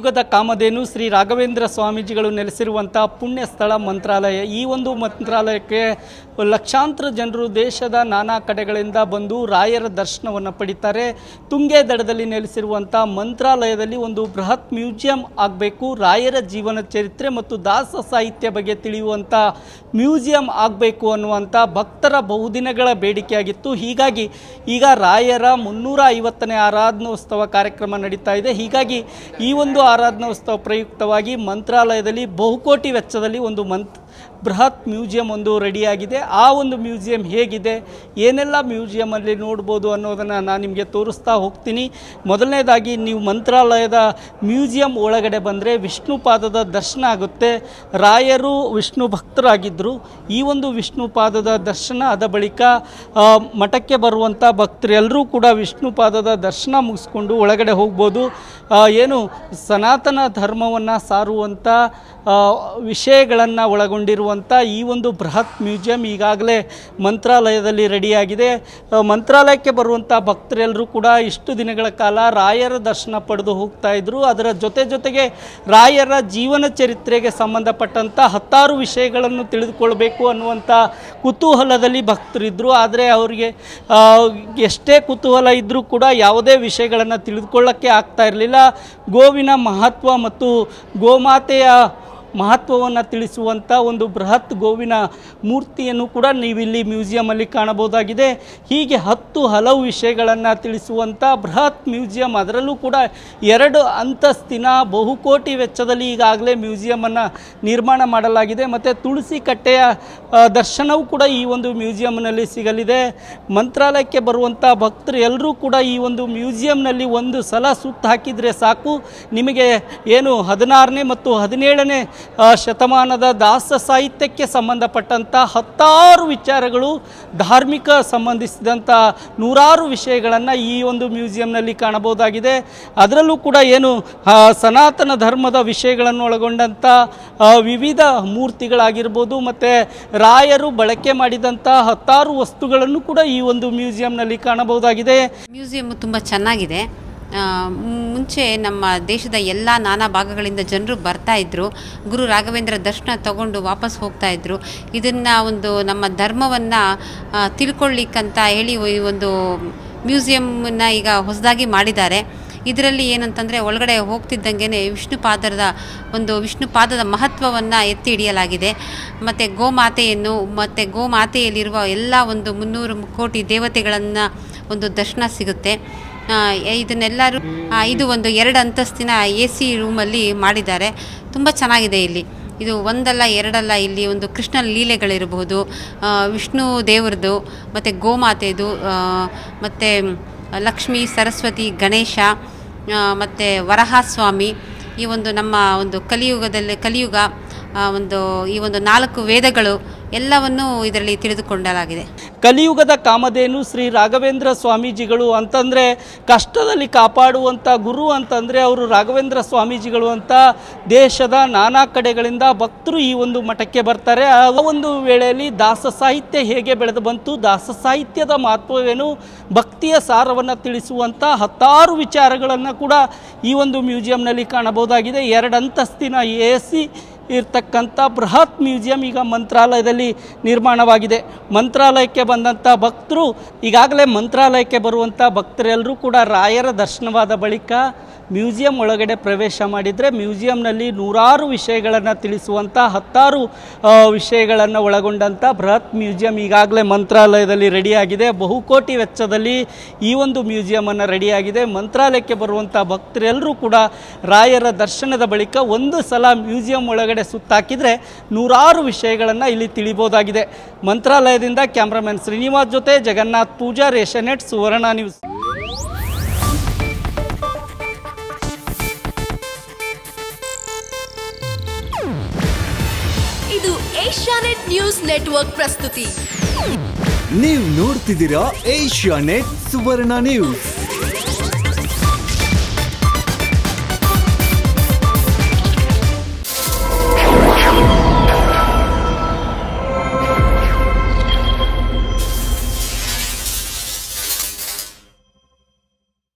ಕಲಿಯುಗದ ಕಾಮಧೇನು ಶ್ರೀ ರಾಘವೇಂದ್ರ ಸ್ವಾಮೀಜಿಗಳು ನೆಲೆಸಿರುವಂಥ ಪುಣ್ಯ ಸ್ಥಳ ಮಂತ್ರಾಲಯ. ಈ ಒಂದು ಮಂತ್ರಾಲಯಕ್ಕೆ ಲಕ್ಷಾಂತರ ಜನರು ದೇಶದ ನಾನಾ ಕಡೆಗಳಿಂದ ಬಂದು ರಾಯರ ದರ್ಶನವನ್ನು ಪಡಿತಾರೆ. ತುಂಗೆ ದಡದಲ್ಲಿ ನೆಲೆಸಿರುವಂಥ ಮಂತ್ರಾಲಯದಲ್ಲಿ ಒಂದು ಬೃಹತ್ ಮ್ಯೂಸಿಯಂ ಆಗಬೇಕು. ರಾಯರ ಜೀವನ ಚರಿತ್ರೆ ಮತ್ತು ದಾಸ ಸಾಹಿತ್ಯ ಬಗ್ಗೆ ತಿಳಿಯುವಂಥ ಮ್ಯೂಸಿಯಂ ಆಗಬೇಕು ಅನ್ನುವಂಥ ಭಕ್ತರ ಬಹುದಿನಗಳ ಬೇಡಿಕೆಯಾಗಿತ್ತು. ಹೀಗಾಗಿ ಈಗ ರಾಯರ ಮುನ್ನೂರ ಐವತ್ತನೇ ಆರಾಧನೋತ್ಸವ ಕಾರ್ಯಕ್ರಮ ನಡೀತಾ ಇದೆ. ಹೀಗಾಗಿ ಈ ಒಂದು ಆರಾಧನೋತ್ಸವ ಪ್ರಯುಕ್ತವಾಗಿ ಮಂತ್ರಾಲಯದಲ್ಲಿ ಬಹುಕೋಟಿ ವೆಚ್ಚದಲ್ಲಿ ಒಂದು ಮಂತ್ ಬೃಹತ್ ಮ್ಯೂಸಿಯಂ ಒಂದು ರೆಡಿಯಾಗಿದೆ. ಆ ಒಂದು ಮ್ಯೂಸಿಯಂ ಹೇಗಿದೆ? ಏನೆಲ್ಲ ಮ್ಯೂಸಿಯಮಲ್ಲಿ ನೋಡ್ಬೋದು ಅನ್ನೋದನ್ನು ನಾನು ನಿಮಗೆ ತೋರಿಸ್ತಾ ಹೋಗ್ತೀನಿ. ಮೊದಲನೇದಾಗಿ ನೀವು ಮಂತ್ರಾಲಯದ ಮ್ಯೂಸಿಯಂ ಒಳಗಡೆ ಬಂದರೆ ವಿಷ್ಣು ಪಾದದ ದರ್ಶನ ಆಗುತ್ತೆ. ರಾಯರು ವಿಷ್ಣು ಭಕ್ತರಾಗಿದ್ದರು ಈ ಒಂದು ವಿಷ್ಣು ಪಾದದ ದರ್ಶನ ಆದ ಬಳಿಕ ಮಠಕ್ಕೆ ಬರುವಂಥ ಭಕ್ತರೆಲ್ಲರೂ ಕೂಡ ವಿಷ್ಣು ಪಾದದ ದರ್ಶನ ಮುಗಿಸ್ಕೊಂಡು ಒಳಗಡೆ ಹೋಗ್ಬೋದು. ಏನು ಸನಾತನ ಧರ್ಮವನ್ನು ಸಾರುವಂಥ ವಿಷಯಗಳನ್ನು ಒಳಗೊಂಡಿರುವಂಥ ಈ ಒಂದು ಬೃಹತ್ ಮ್ಯೂಸಿಯಂ ಈಗಾಗಲೇ ಮಂತ್ರಾಲಯದಲ್ಲಿ ರೆಡಿಯಾಗಿದೆ. ಮಂತ್ರಾಲಯಕ್ಕೆ ಬರುವಂಥ ಭಕ್ತರೆಲ್ಲರೂ ಕೂಡ ಇಷ್ಟು ದಿನಗಳ ಕಾಲ ರಾಯರ ದರ್ಶನ ಪಡೆದು ಹೋಗ್ತಾ ಇದ್ರು. ಅದರ ಜೊತೆ ಜೊತೆಗೆ ರಾಯರ ಜೀವನ ಚರಿತ್ರೆಗೆ ಸಂಬಂಧಪಟ್ಟಂಥ ಹತ್ತಾರು ವಿಷಯಗಳನ್ನು ತಿಳಿದುಕೊಳ್ಬೇಕು ಅನ್ನುವಂಥ ಕುತೂಹಲದಲ್ಲಿ ಭಕ್ತರಿದ್ದರು ಆದರೆ ಅವರಿಗೆ ಎಷ್ಟೇ ಕುತೂಹಲ ಇದ್ದರೂ ಕೂಡ ಯಾವುದೇ ವಿಷಯಗಳನ್ನು ತಿಳಿದುಕೊಳ್ಳೋಕ್ಕೆ ಆಗ್ತಾ ಇರಲಿಲ್ಲ. ಗೋವಿನ ಮಹತ್ವ ಮತ್ತು ಗೋಮಾತೆಯ ಮಹತ್ವವನ್ನು ತಿಳಿಸುವಂಥ ಒಂದು ಬೃಹತ್ ಗೋವಿನ ಮೂರ್ತಿಯನ್ನು ಕೂಡ ನೀವಿಲ್ಲಿ ಮ್ಯೂಸಿಯಮಲ್ಲಿ ಕಾಣಬಹುದಾಗಿದೆ. ಹೀಗೆ ಹತ್ತು ಹಲವು ವಿಷಯಗಳನ್ನು ತಿಳಿಸುವಂಥ ಬೃಹತ್ ಮ್ಯೂಸಿಯಂ, ಅದರಲ್ಲೂ ಕೂಡ ಎರಡು ಅಂತಸ್ತಿನ ಬಹುಕೋಟಿ ವೆಚ್ಚದಲ್ಲಿ ಈಗಾಗಲೇ ಮ್ಯೂಸಿಯಮನ್ನು ನಿರ್ಮಾಣ ಮಾಡಲಾಗಿದೆ. ಮತ್ತು ತುಳಸಿ ಕಟ್ಟೆಯ ದರ್ಶನವೂ ಕೂಡ ಈ ಒಂದು ಮ್ಯೂಸಿಯಂನಲ್ಲಿ ಸಿಗಲಿದೆ. ಮಂತ್ರಾಲಯಕ್ಕೆ ಬರುವಂಥ ಭಕ್ತರು ಎಲ್ಲರೂ ಕೂಡ ಈ ಒಂದು ಮ್ಯೂಸಿಯಂನಲ್ಲಿ ಒಂದು ಸಲ ಸುತ್ತು ಹಾಕಿದರೆ ಸಾಕು. ನಿಮಗೆ ಏನು ಹದಿನಾರನೇ ಮತ್ತು ಹದಿನೇಳನೇ ಶತಮಾನದ ದಾಸ ಸಾಹಿತ್ಯಕ್ಕೆ ಸಂಬಂಧಪಟ್ಟಂಥ ಹತ್ತಾರು ವಿಚಾರಗಳು ಧಾರ್ಮಿಕ ಸಂಬಂಧಿಸಿದಂಥ ನೂರಾರು ವಿಷಯಗಳನ್ನು ಈ ಒಂದು ಮ್ಯೂಸಿಯಂನಲ್ಲಿ ಕಾಣಬಹುದಾಗಿದೆ. ಅದರಲ್ಲೂ ಕೂಡ ಏನು ಸನಾತನ ಧರ್ಮದ ವಿಷಯಗಳನ್ನು ಒಳಗೊಂಡಂಥ ವಿವಿಧ ಮೂರ್ತಿಗಳಾಗಿರ್ಬೋದು, ಮತ್ತು ರಾಯರು ಬಳಕೆ ಮಾಡಿದಂಥ ಹತ್ತಾರು ವಸ್ತುಗಳನ್ನು ಕೂಡ ಈ ಒಂದು ಮ್ಯೂಸಿಯಂನಲ್ಲಿ ಕಾಣಬಹುದಾಗಿದೆ. ಮ್ಯೂಸಿಯಂ ತುಂಬ ಚೆನ್ನಾಗಿದೆ. ಮುಂಚೆ ನಮ್ಮ ದೇಶದ ಎಲ್ಲ ನಾನಾ ಭಾಗಗಳಿಂದ ಜನರು ಬರ್ತಾ ಇದ್ರು. ಗುರು ರಾಘವೇಂದ್ರ ದರ್ಶನ ತಗೊಂಡು ವಾಪಸ್ ಹೋಗ್ತಾ ಇದ್ರು. ಇದನ್ನು ಒಂದು ನಮ್ಮ ಧರ್ಮವನ್ನು ತಿಳ್ಕೊಳ್ಳಿಕ್ಕಂತ ಹೇಳಿ ಈ ಒಂದು ಮ್ಯೂಸಿಯಮ್ಮನ್ನು ಈಗ ಹೊಸದಾಗಿ ಮಾಡಿದ್ದಾರೆ. ಇದರಲ್ಲಿ ಏನಂತಂದರೆ ಒಳಗಡೆ ಹೋಗ್ತಿದ್ದಂಗೆ ವಿಷ್ಣು ಪಾದದ ಒಂದು ವಿಷ್ಣು ಪಾದದ ಮಹತ್ವವನ್ನು ಎತ್ತಿ ಹಿಡಿಯಲಾಗಿದೆ. ಮತ್ತು ಗೋಮಾತೆಯನ್ನು, ಮತ್ತು ಗೋಮಾತೆಯಲ್ಲಿರುವ ಎಲ್ಲ ಒಂದು ಮುನ್ನೂರು ಕೋಟಿ ದೇವತೆಗಳನ್ನು ಒಂದು ದರ್ಶನ ಸಿಗುತ್ತೆ. ಇದನ್ನೆಲ್ಲರೂ ಇದು ಒಂದು ಎರಡು ಅಂತಸ್ತಿನ ಎ ಸಿ ರೂಮಲ್ಲಿ ಮಾಡಿದ್ದಾರೆ. ತುಂಬ ಚೆನ್ನಾಗಿದೆ ಇಲ್ಲಿ. ಇದು ಒಂದಲ್ಲ, ಎರಡಲ್ಲ, ಇಲ್ಲಿ ಒಂದು ಕೃಷ್ಣನ ಲೀಲೆಗಳಿರಬಹುದು ವಿಷ್ಣು ದೇವ್ರದ್ದು, ಮತ್ತು ಗೋಮಾತೆದು ಮತ್ತು ಲಕ್ಷ್ಮಿ, ಸರಸ್ವತಿ, ಗಣೇಶ ಮತ್ತು ವರಹಸ್ವಾಮಿ, ಈ ಒಂದು ನಮ್ಮ ಒಂದು ಕಲಿಯುಗದಲ್ಲಿ, ಕಲಿಯುಗ ಒಂದು ಈ ಒಂದು ನಾಲ್ಕು ವೇದಗಳು ಎಲ್ಲವನ್ನೂ ಇದರಲ್ಲಿ ತಿಳಿದುಕೊಳ್ಳಲಾಗಿದೆ ಕಲಿಯುಗದ ಕಾಮಧೇನು ಶ್ರೀ ರಾಘವೇಂದ್ರ ಸ್ವಾಮೀಜಿಗಳು ಅಂತಂದರೆ ಕಷ್ಟದಲ್ಲಿ ಕಾಪಾಡುವಂಥ ಗುರು ಅಂತಂದರೆ ಅವರು ರಾಘವೇಂದ್ರ ಸ್ವಾಮೀಜಿಗಳು ಅಂತ ದೇಶದ ನಾನಾ ಕಡೆಗಳಿಂದ ಭಕ್ತರು ಈ ಒಂದು ಮಠಕ್ಕೆ ಬರ್ತಾರೆ. ಆ ಒಂದು ವೇಳೆಯಲ್ಲಿ ದಾಸ ಸಾಹಿತ್ಯ ಹೇಗೆ ಬೆಳೆದು ಬಂತು? ದಾಸ ಸಾಹಿತ್ಯದ ಮಹತ್ವವೇನು? ಭಕ್ತಿಯ ಸಾರವನ್ನು ತಿಳಿಸುವಂಥ ಹತ್ತಾರು ವಿಚಾರಗಳನ್ನು ಕೂಡ ಈ ಒಂದು ಮ್ಯೂಸಿಯಂನಲ್ಲಿ ಕಾಣಬಹುದಾಗಿದೆ. ಎರಡು ಅಂತಸ್ತಿನ ಎ ಸಿ ಇರ್ತಕ್ಕಂಥ ಬೃಹತ್ ಮ್ಯೂಸಿಯಂ ಈಗ ಮಂತ್ರಾಲಯದಲ್ಲಿ ನಿರ್ಮಾಣವಾಗಿದೆ. ಮಂತ್ರಾಲಯಕ್ಕೆ ಬಂದಂಥ ಭಕ್ತರು, ಈಗಾಗಲೇ ಮಂತ್ರಾಲಯಕ್ಕೆ ಬರುವಂಥ ಭಕ್ತರೆಲ್ಲರೂ ಕೂಡ ರಾಯರ ದರ್ಶನವಾದ ಬಳಿಕ ಮ್ಯೂಸಿಯಂ ಒಳಗಡೆ ಪ್ರವೇಶ ಮಾಡಿದರೆ ಮ್ಯೂಸಿಯಂನಲ್ಲಿ ನೂರಾರು ವಿಷಯಗಳನ್ನು ತಿಳಿಸುವಂಥ, ಹತ್ತಾರು ವಿಷಯಗಳನ್ನು ಒಳಗೊಂಡಂಥ ಬೃಹತ್ ಮ್ಯೂಸಿಯಂ ಈಗಾಗಲೇ ಮಂತ್ರಾಲಯದಲ್ಲಿ ರೆಡಿಯಾಗಿದೆ. ಬಹುಕೋಟಿ ವೆಚ್ಚದಲ್ಲಿ ಈ ಒಂದು ಮ್ಯೂಸಿಯಮನ್ನು ರೆಡಿಯಾಗಿದೆ. ಮಂತ್ರಾಲಯಕ್ಕೆ ಬರುವಂಥ ಭಕ್ತರೆಲ್ಲರೂ ಕೂಡ ರಾಯರ ದರ್ಶನದ ಬಳಿಕ ಒಂದು ಸಲ ಮ್ಯೂಸಿಯಂ ಒಳಗಡೆ ಸುತ್ತಾಕಿದರೆ ನೂರಾರು ವಿಷಯಗಳನ್ನು ಇಲ್ಲಿ ತಿಳಿಬೋದಾಗಿದೆ. ಮಂತ್ರಾಲಯದಿಂದ ಕ್ಯಾಮ್ರಾಮನ್ ಶ್ರೀನಿವಾಸ್ ಜೊತೆ ಜಗನ್ನಾಥ್ ಪೂಜಾ ರೇಷನೆಟ್ ಸುವರ್ಣ ನ್ಯೂಸ್. ಇದು ಏಷ್ಯಾನೆಟ್ ನ್ಯೂಸ್ ನೆಟ್ವರ್ಕ್ ಪ್ರಸ್ತುತಿ. ನೀವು ನೋಡ್ತಿದ್ದೀರಾ ಏಷ್ಯಾನೆಟ್ ಸುವರ್ಣ ನ್ಯೂಸ್.